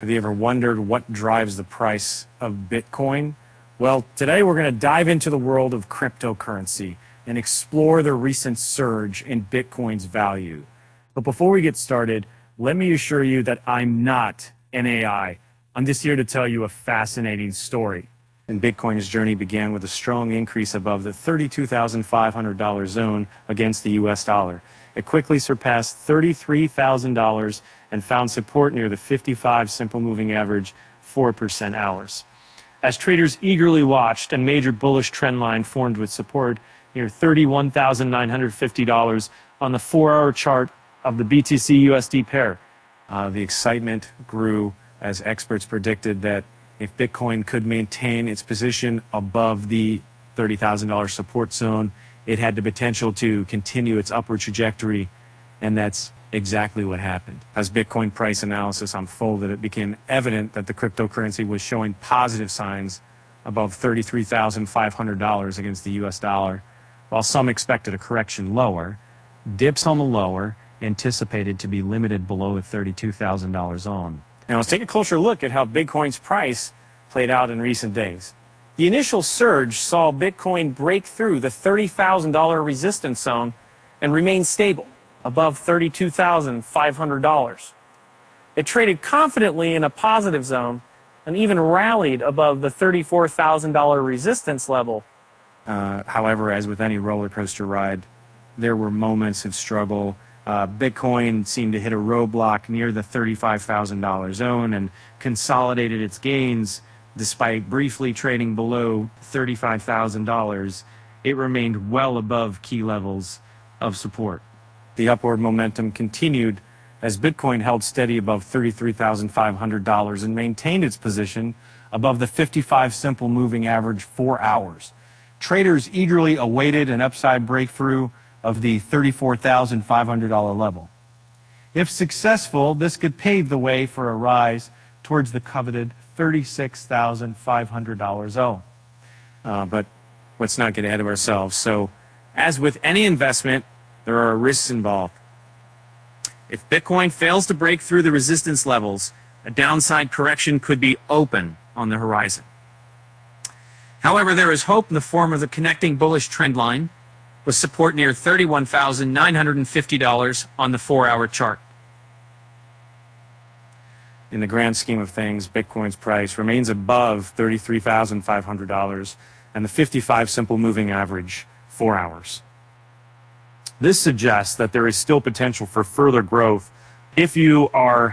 Have you ever wondered what drives the price of Bitcoin? Well, today we're going to dive into the world of cryptocurrency and explore the recent surge in Bitcoin's value. But before we get started, let me assure you that I'm not an AI. I'm just here to tell you a fascinating story. And Bitcoin's journey began with a strong increase above the $32,500 zone against the US dollar. It quickly surpassed $33,000 and found support near the 55 simple moving average 4% hours. As traders eagerly watched, a major bullish trend line formed with support near $31,950 on the four hour chart of the BTC USD pair. Uh, the excitement grew as experts predicted that if Bitcoin could maintain its position above the $30,000 support zone, it had the potential to continue its upward trajectory, and that's exactly what happened. As Bitcoin price analysis unfolded, it became evident that the cryptocurrency was showing positive signs above $33,500 against the US dollar, while some expected a correction lower. Dips on the lower anticipated to be limited below the $32,000 zone. Now let's take a closer look at how Bitcoin's price played out in recent days. The initial surge saw Bitcoin break through the $30,000 resistance zone and remain stable above $32,500. It traded confidently in a positive zone and even rallied above the $34,000 resistance level. Uh, however, as with any roller coaster ride, there were moments of struggle. Uh, Bitcoin seemed to hit a roadblock near the $35,000 zone and consolidated its gains despite briefly trading below $35,000. It remained well above key levels of support. The upward momentum continued as Bitcoin held steady above $33,500 and maintained its position above the 55 simple moving average four hours. Traders eagerly awaited an upside breakthrough of the $34,500 level. If successful, this could pave the way for a rise towards the coveted $36,500 zone. Uh, but let's not get ahead of ourselves. So, as with any investment, there are risks involved. If Bitcoin fails to break through the resistance levels, a downside correction could be open on the horizon. However, there is hope in the form of the connecting bullish trend line with support near $31,950 on the four hour chart. In the grand scheme of things, Bitcoin's price remains above $33,500 and the 55 simple moving average, four hours. This suggests that there is still potential for further growth if you are